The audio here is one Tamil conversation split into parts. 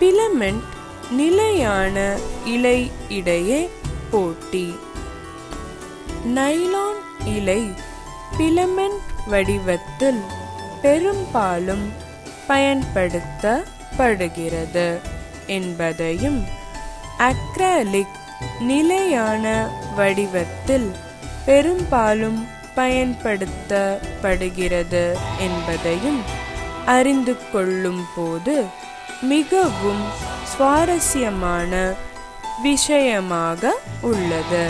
பிலமெண்ட் நிலையான இலை இடையே போட்டி. நைலான் இலை பிலமெண்ட் வடிவத்தில் பெரும்பாலும் பயன்படுத்தப்படுகிறது என்பதையும் அக்ராலிக் நிலையான வடிவத்தில் பெரும்பாலும் பயன்படுத்தப்படுகிறது என்பதையும் அறிந்து கொள்ளும் போது மிகவும் சுவாரஸ்யமான விஷயமாக உள்ளது.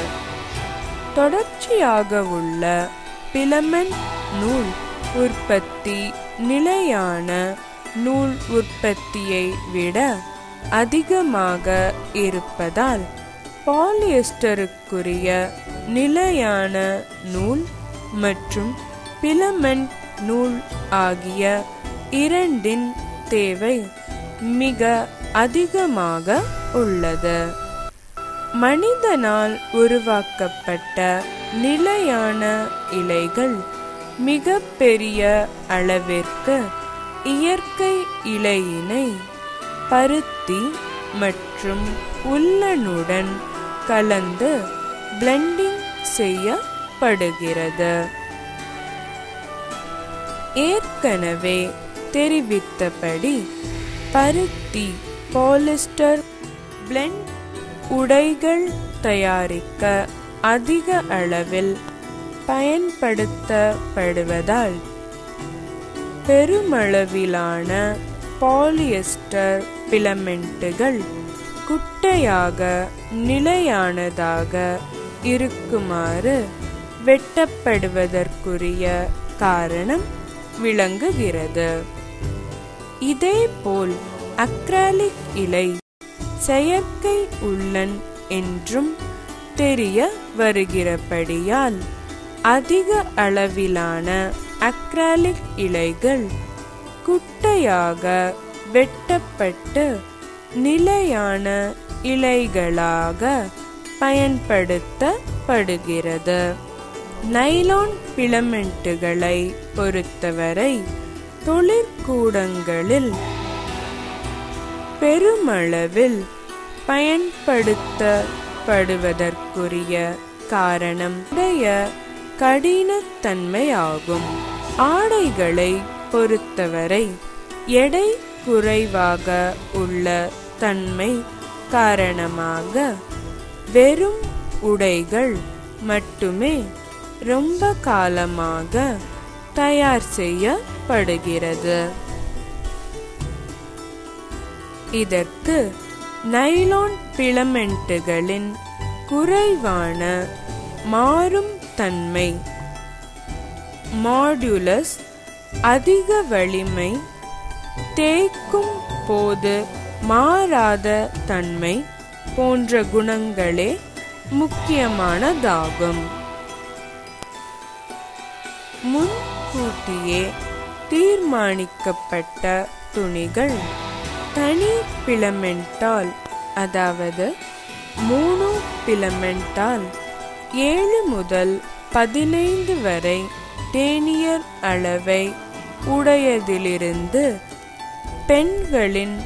தொடர்ச்சியாக உள்ள பிலமெண்ட் நூல் உற்பத்தி நிலையான நூல் உற்பத்தியை விட அதிகமாக இருப்பதால் பாலியஸ்டருக்குரிய நிலையான நூல் மற்றும் பிலமெண்ட் நூல் ஆகிய இரண்டின் தேவை மிக அதிகமாக உள்ளது. மனிதனால் உருவாக்கப்பட்ட நிலையான இலைகள் மிக பெரிய அளவிற்கு இயற்கை இலையினை பருத்தி மற்றும் உள்ளனுடன் கலந்து பிளெண்டிங் செய்யப்படுகிறது. ஏற்கனவே தெரிவித்தபடி பருத்தி பாலிஸ்டர் பிளெண்ட் உடைகள் தயாரிக்க அதிக அளவில் பயன்படுத்தப்படுவதால் பெருமளவிலான பாலியஸ்டர் பிலமெண்ட்டுகள் குட்டையாக நிலையானதாக இருக்குமாறு வெட்டப்படுவதற்குரிய காரணம் விளங்குகிறது. இதேபோல் அக்ராலிக் இலை செயற்கை உள்ளன் என்றும் தெரிய வருகிறபடியால் அதிக அளவிலான அக்ராலிக் இலைகள் குட்டையாக வெட்டப்பட்டு நிலையான இலைகளாக பயன்படுத்தப்படுகிறது. நைலான் பிலமெண்ட்டுகளை பொறுத்தவரை தொழிற்கூடங்களில் பெருமளவில் பயன்படுத்தப்படுவதற்குரிய காரணம் உடைய கடினத்தன்மையாகும். ஆடைகளை பொறுத்தவரை எடை குறைவாக உள்ள தன்மை காரணமாக வெறும் உடைகள் மட்டுமே ரொம்ப காலமாக தயார் செய்யப்படுகிறது இதற்கு நைலான் பிளமெண்ட்டுகளின் குறைவான மாறும் தன்மை. மாடுலஸ் அதிக வலிமை தேய்க்கும் போது மாறாத தன்மை போன்ற குணங்களே முக்கியமானதாகும். முன்கூட்டியே தீர்மானிக்கப்பட்ட துணிகள். தனி பிலமெண்டால் அதாவது மூணு பிலமெண்டால் ஏழு முதல் பதினைந்து வரை டேனியர் அளவை உடையதிலிருந்து பெண்களின்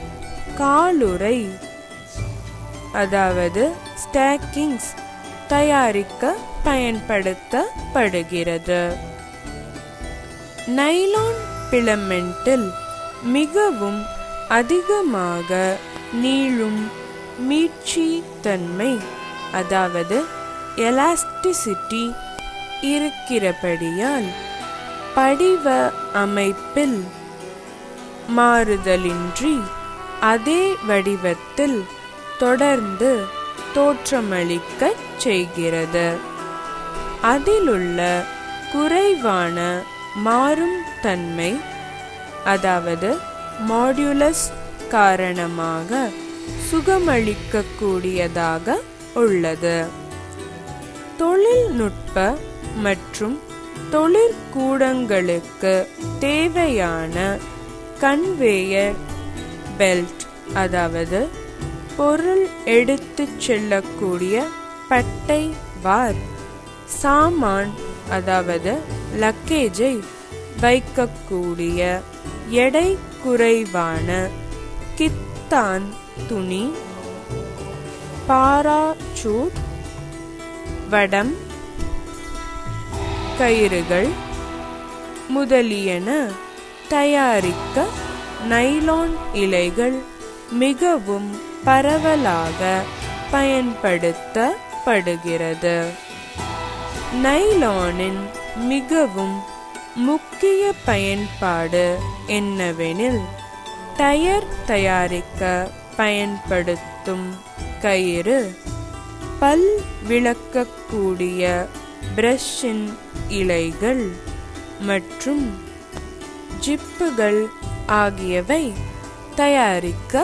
காலுறை அதாவது ஸ்டாக்கிங்ஸ் தயாரிக்க பயன்படுத்தப்படுகிறது. நைலான் பிலமெண்டில் மிகவும் அதிகமாக நீளும் மீட்சி தன்மை அதாவது எலாஸ்டிசிட்டி இருக்கிறபடியால் படிவ அமைப்பில் மாறுதலின்றி அதே வடிவத்தில் தொடர்ந்து தோற்றமளிக்கச் செய்கிறது. அதிலுள்ள குறைவான மாறும் தன்மை அதாவது மாடியுலஸ் காரணமாக சுகமளிக்கக்கூடியதாக உள்ளது. தொழில்நுட்ப மற்றும் தொழிற்கூடங்களுக்கு தேவையான கன்வேயர் பெல்ட் அதாவது பொருள் எடுத்துச் செல்லக்கூடிய பட்டை வார் சாமான் அதாவது லக்கேஜை வைக்கக்கூடிய எடை குறைவான கித்தான் துணி பாராசூட் வடம் கயிறுகள் முதலியன தயாரிக்க நைலான் இலைகள் மிகவும் பரவலாக பயன்படுத்தப்படுகிறது. நைலானின் மிகவும் முக்கிய பயன்பாடு என்னவெனில் டயர் தயாரிக்க பயன்படுத்தும் கயிறு பல் விளக்கக்கூடிய பிரஷின் இலைகள் மற்றும் ஜிப்புகள் ஆகியவை தயாரிக்க